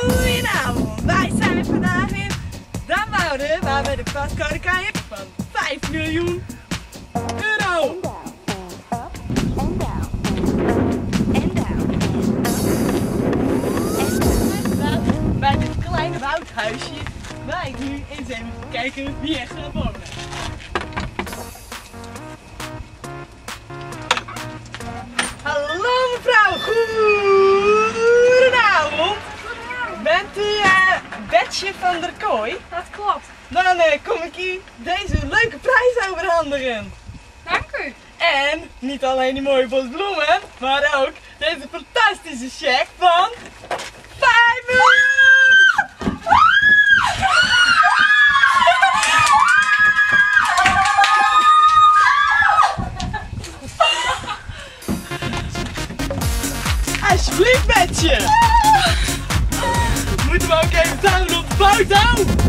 Goedenavond, wij zijn vandaag in Damwouden waar we de pascode krijgen van 5 miljoen euro. Bij dit kleine woudhuisje waar ik nu eens even kijken wie er gaat wonen. Hallo mevrouw, goedenavond. Bent u eh Betje van der Kooi? Dat klopt. Dan eh, kom ik u deze leuke prijs overhandigen. Dank u. En niet alleen die mooie bos bloemen, maar ook deze fantastische check van samen op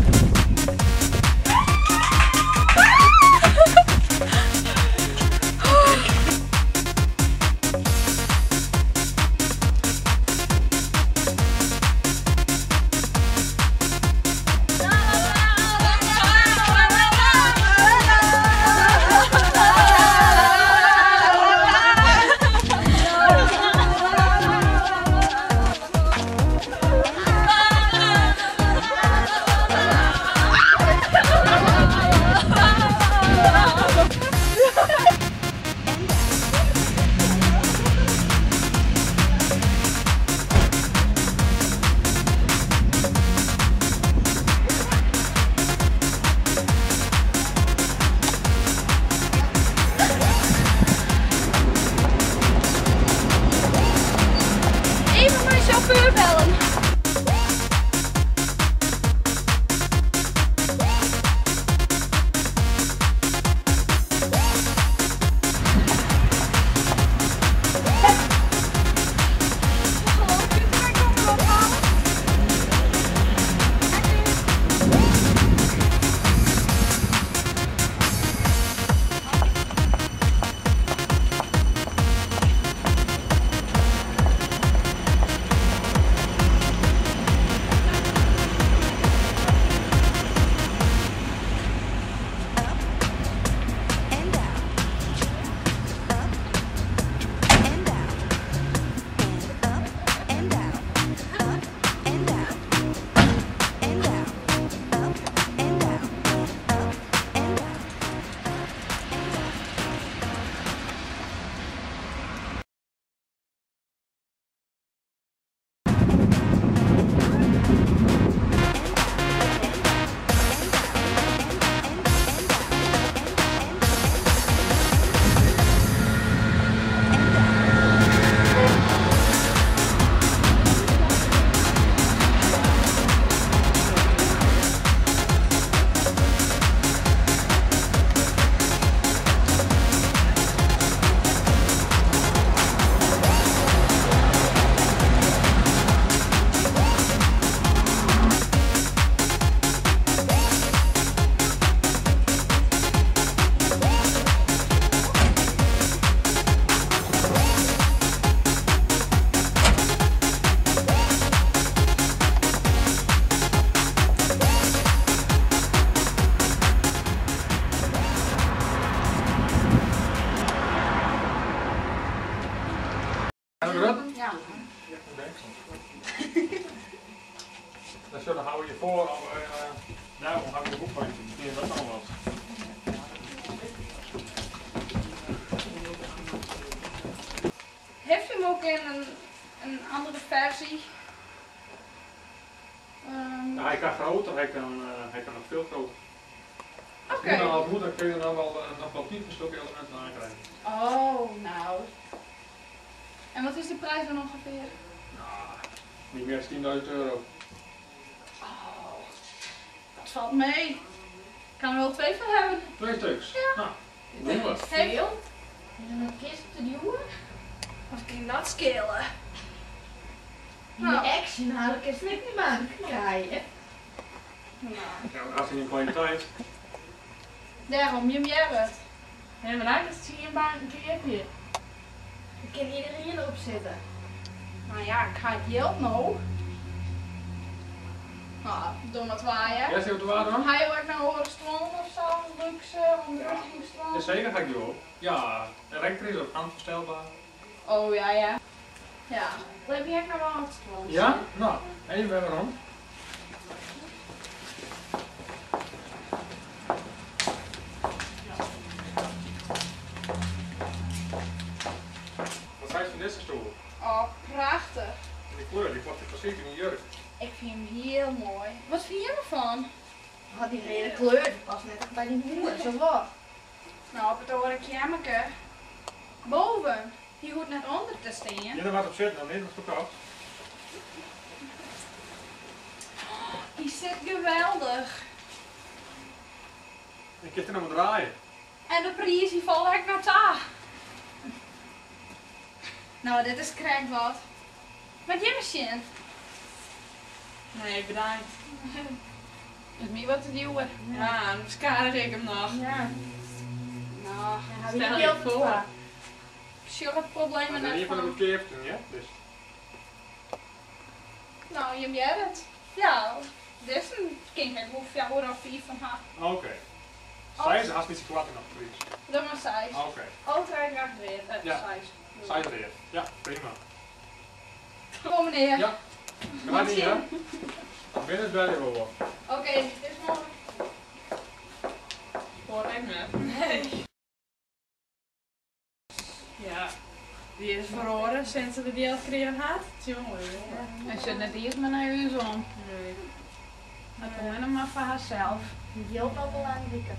ook in een, een andere versie? Ehm, Ja, hij kan groter, hij kan, uh, hij kan nog veel groter. Als Oké. je nou als moet, dan kun je er nog wel, uh, nog wel tien verschillende elementen aan krijgen. Oh, nou. En wat is de prijs dan ongeveer? Nou, niet meer dan 10.000 euro. Oh, dat valt mee. Ik kan er wel twee van hebben. Twee stuks. Ja. Nou, doen we. Veel? Is er een kist te duwen? Of kan dat skillen? Die action had ik slecht niet aan krijgen. Nou, Ja, als in de kwaliteit. daarom, je hebt En vanuit dat zie je een baan een keertje. Ik kan iedereen hierop zitten. Nou ja, ik ga het geld nou. Nou, doe maar twee, hè. Ja, zie je wat dan? Ga je ook naar horen stroom of zo? Luxe, onderrustingsstroom? Jazeker ga ik die op. Ja, elektrisch of handverstelbaar. Oh, ja, ja. Ja. Je ook nog wel wat stroom? Ja? Nou, even weer rond. Wat zijn van deze stoel? Oh, prachtig. En die kleur, die past precies in die jurk. Ik vind hem heel mooi. Wat vind je ervan? Had die hele kleur, die past net echt bij die moeder, zo wat. Nou, op het oren jammeke. Boven. Die hoort net onder te staan. Ja, daar wat op zitten, dan niet, dat is verkocht. Die zit geweldig. Ik kan er nog maar draaien. En de prijs die valt echt naar ta. Nou, dit is krijg wat. Wat je machine? Nee, bedankt. Is mij wat te duwen. Ja, dan skader ik hem nog. Ja. Nou, Stel je voor. Net hier van de van. bekeerten, ja? Dus. Nou, je hebt het. Ja, dit is een kind met hoef ja, hoor of vier van haar. Oké. Zij ze haast niet zo kwaad in de prijs. Dat maar zij. Oké. Altijd graag weer. Uh, Ja. zij. Zij er weer. Ja, prima. Kom meneer. Ja. Ga niet, hè? Binnen het bellen wel. Oké, dit is mooi. Hoor ik me. Ja, die is verhoren sinds ze de deel gekregen had. Jongen, jongen. En ze net eerst maar naar huis om. Nee. Dat doen we maar voor haarzelf. Die ook wel belangrijker.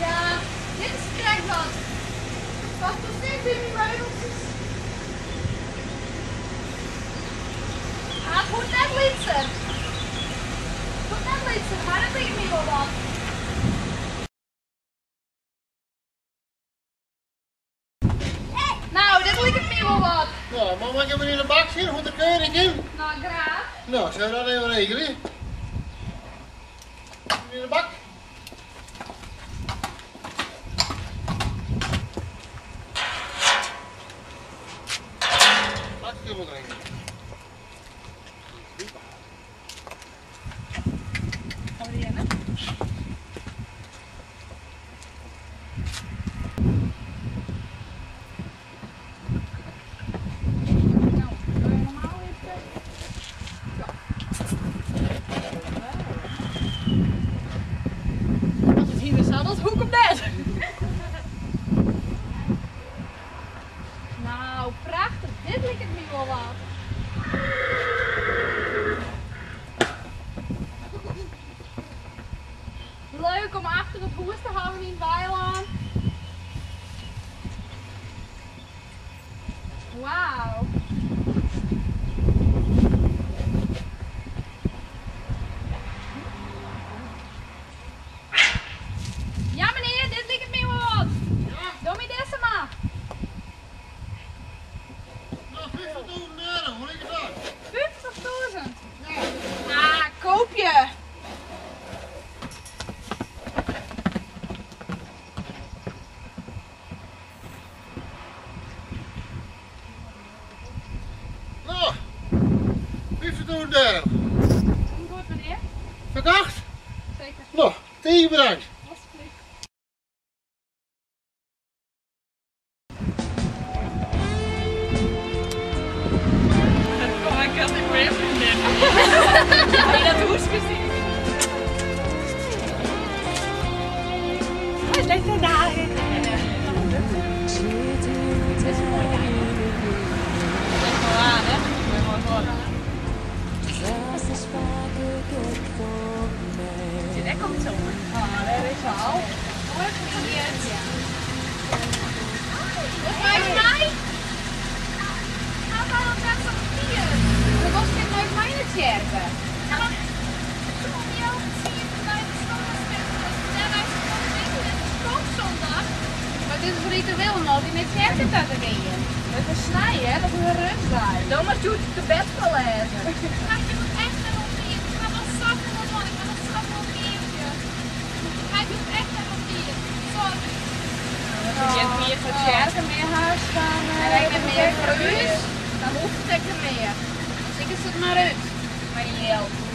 Ja, dit is krijg wat. Wat voor steeds in die meubeltjes? Ah, goed net lietsen. Goed net lietsen, maar dat ligt niet wel wat. Nou, dit ligt het niet wel wat. Nou, maar mag ik hem in bak? Hoe de keuring in? Nou, graag. Nou, zullen we dat even regelen? In de bak? Bakje drinken. Gaan we die in, hè? Nou, doe je normaal even? Als het hier is, staat dat hoek op net. Nou, prachtig. Dit lijkt het nu wel wat. Leuk om achter het hoes te houden in het weiland. Wauw. Ja meneer, dit lijkt het me wel wat. Doe me deze maar. Nou, 50.000 euro, hoe ligt het dan? 50.000. Ah, koop je. Nou, 50.000 euro. Goed meneer. Verdacht? Zeker. Nou, tegen bedankt. Alsjeblieft. Oh, ik had een goeie vriendin. Heb je dat hoes gezien? Ga maar op dat van vier. Dat was geen nooit mijn kerken. Ja, maar toen je ook zien vanuit de zondag. Maar dit is ritueel om altijd met kerken te rijden. Met een snijden, dat is een rustzaai. Dan maar doet de bed wel lezen. Je hebt meer versterken, meer huis dan. en ik heb meer verhuis, dan hoeft het er meer. Zeg ik het maar uit. Maar je helpt.